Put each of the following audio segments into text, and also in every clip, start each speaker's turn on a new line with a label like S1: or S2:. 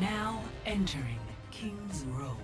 S1: Now entering King's Row.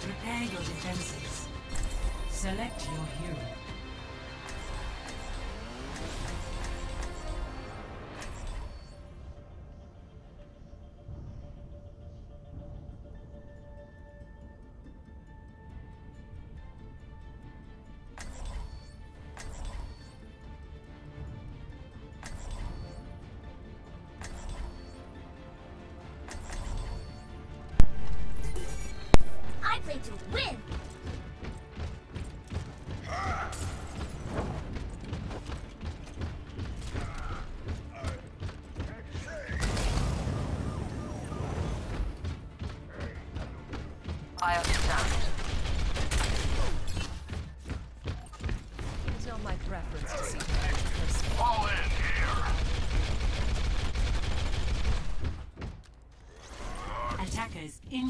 S1: Prepare your defenses. Select your hero.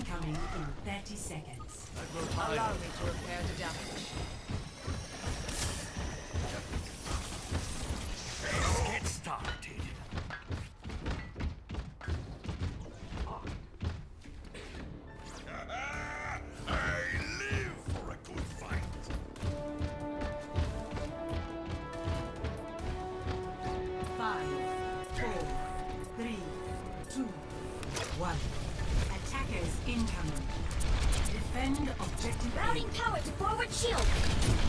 S1: Incoming in 30 seconds.
S2: Allow me to repair the damage.
S1: Defend objective.
S3: Routing power to forward shield.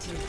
S3: detected.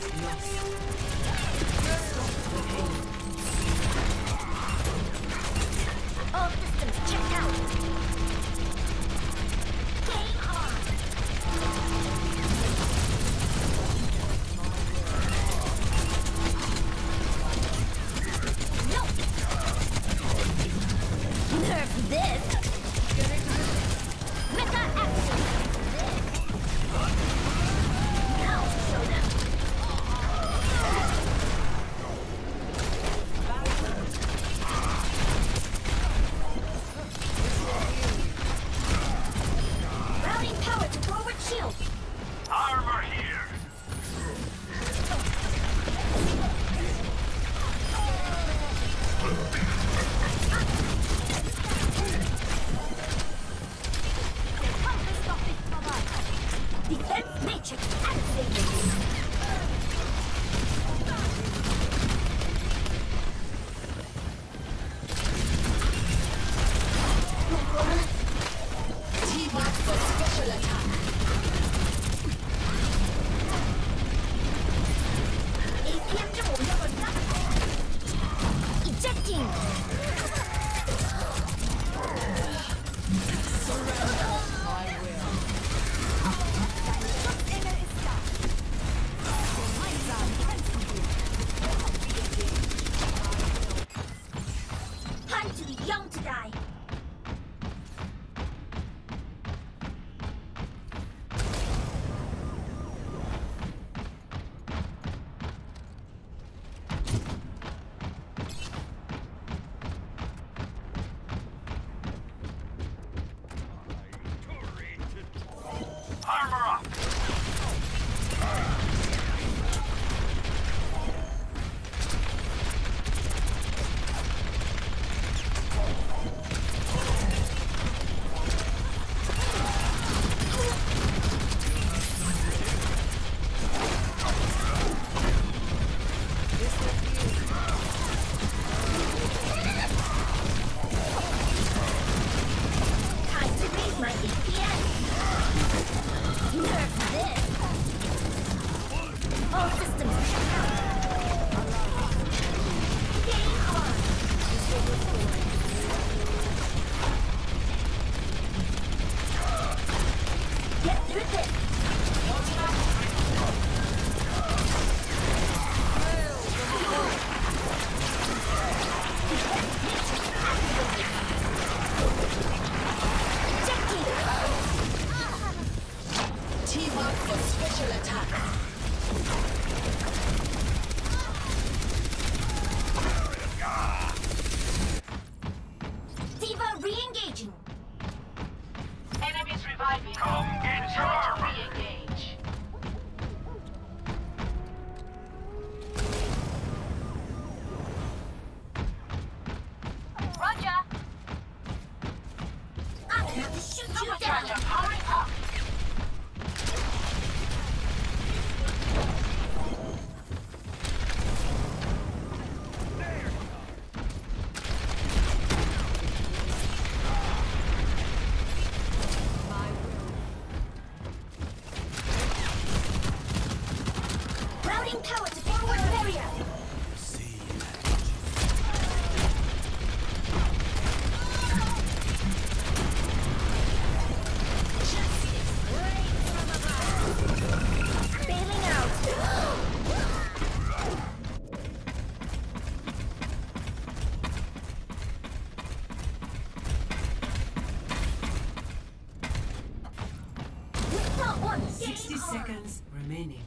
S3: On. 60 seconds remaining.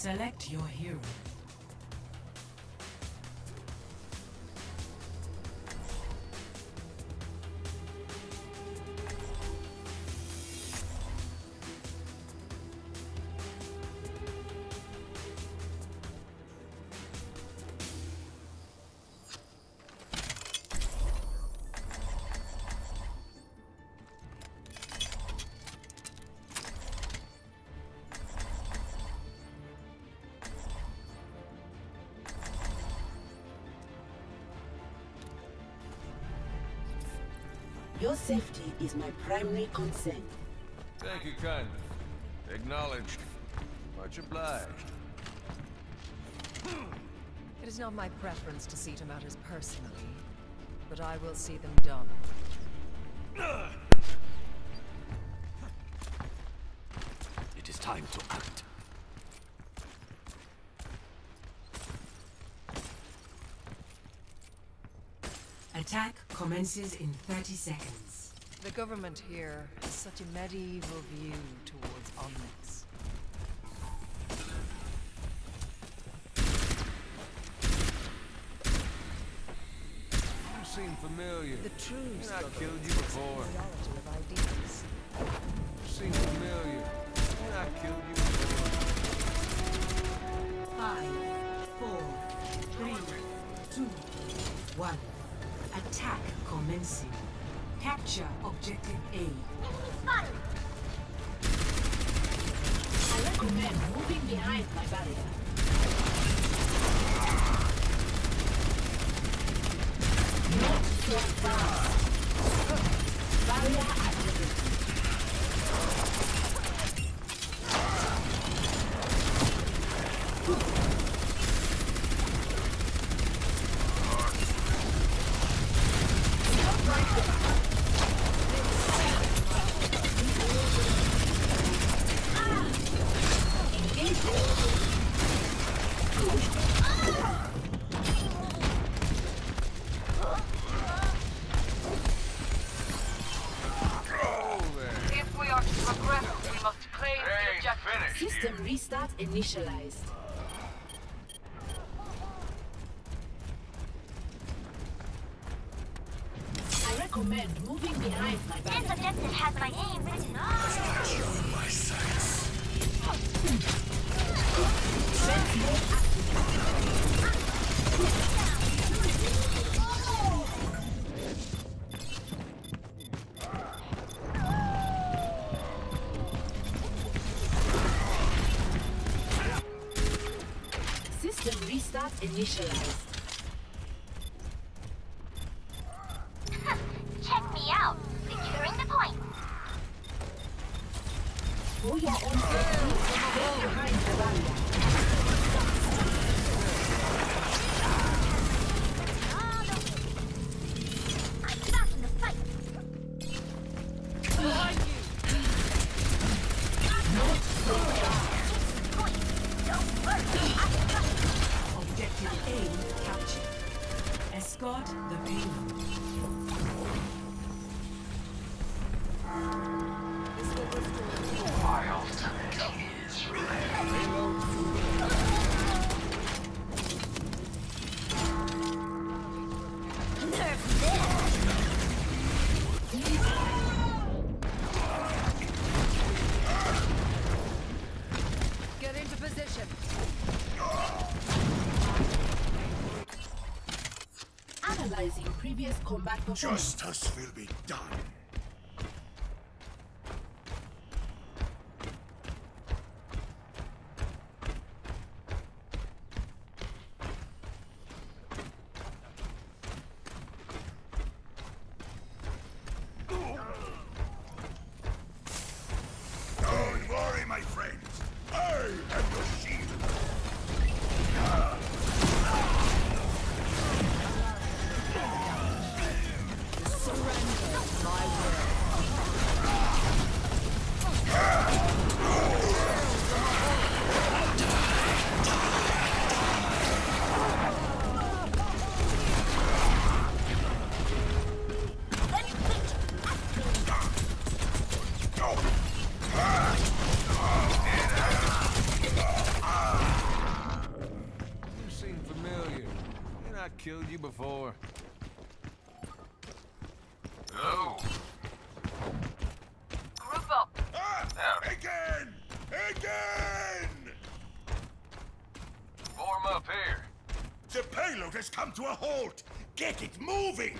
S3: Select your hero.
S4: Is my primary concern.
S5: Thank you kindly. Acknowledged. Much obliged.
S2: It is not my preference to see to matters personally, but I will see them done.
S1: It is time to act.
S3: Attack commences in 30 seconds.
S2: The government here has such a medieval view towards Omnics.
S5: You seem familiar.
S2: The true
S5: I killed you before.
S2: superiority of ideas.
S5: You seem familiar. I killed you before.
S3: Five, four, three, two, one. Attack commencing. Capture objective A.
S6: Spotted!
S4: I recommend moving behind my barrier.
S3: Initialize. Congratulations. The
S1: payload.
S7: combat.
S8: Justice will be done. to a halt! Get it moving!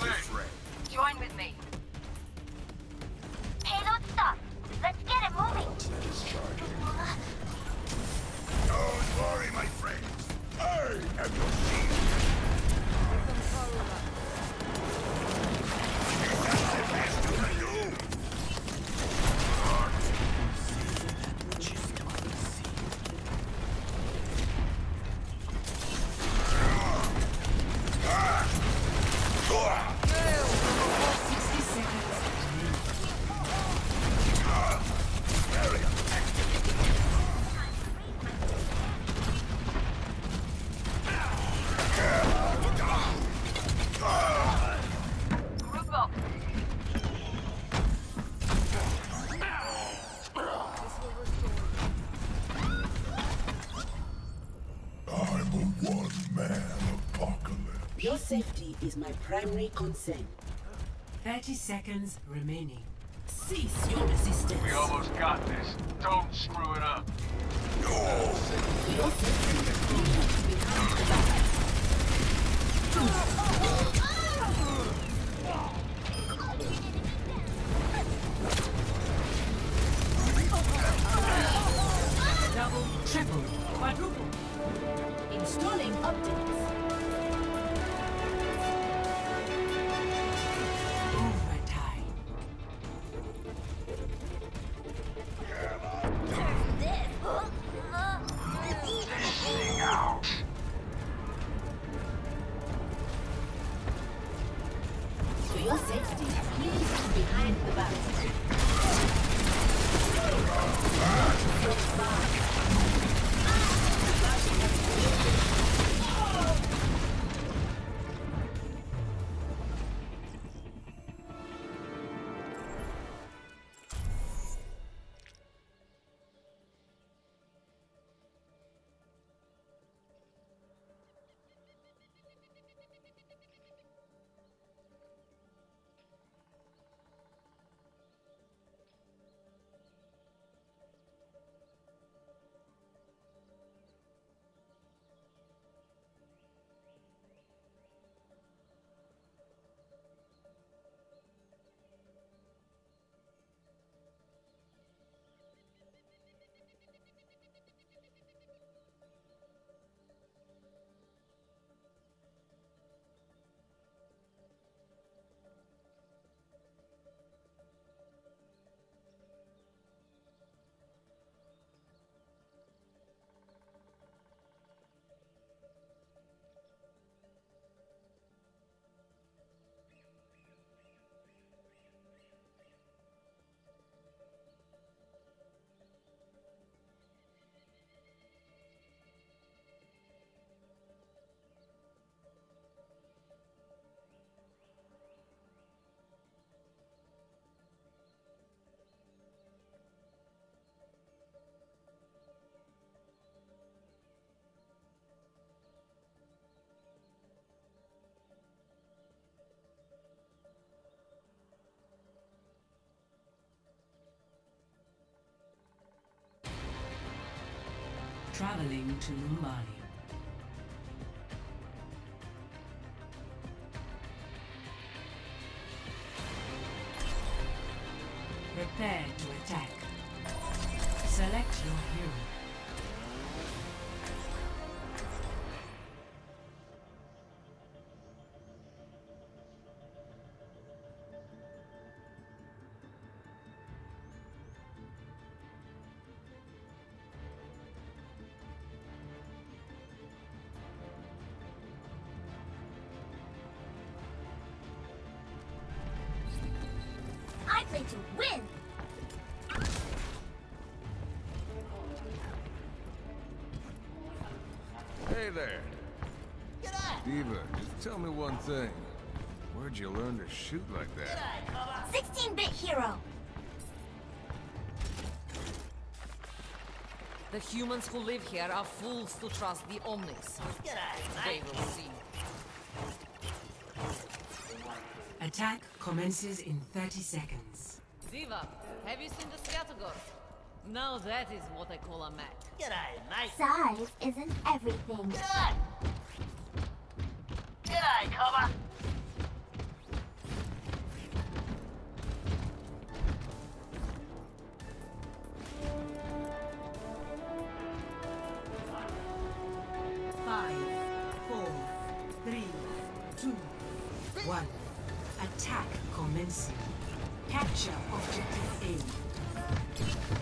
S2: Join with me.
S3: Payload stop. Let's get it moving.
S8: Don't worry, my friends. I am your I'm one-man apocalypse.
S4: Your safety is my primary concern.
S1: Thirty seconds remaining.
S4: Cease your resistance.
S9: We almost got this. Don't screw it up.
S4: Your safety is Installing updates.
S1: Traveling to Numbani. Prepare to attack.
S5: Hey there. D.Va, just tell me one thing. Where'd you learn to shoot like that?
S3: 16-bit hero.
S2: The humans who live here are fools to trust the Omnics. They will see.
S1: Attack commences in 30 seconds.
S2: D.Va, have you seen the Sviatogor? Now that is what I call a mech. G'day, mate.
S3: Size isn't everything. G'day! G'day, cover! Attack commencing. Capture objective A.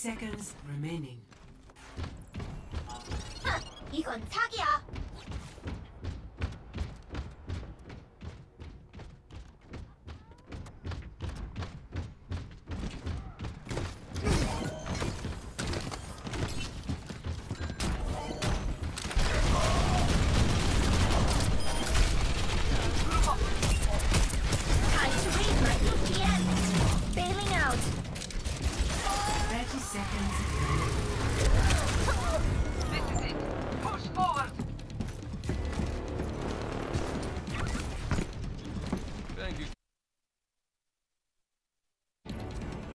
S3: seconds remaining.
S10: 이건 사기야.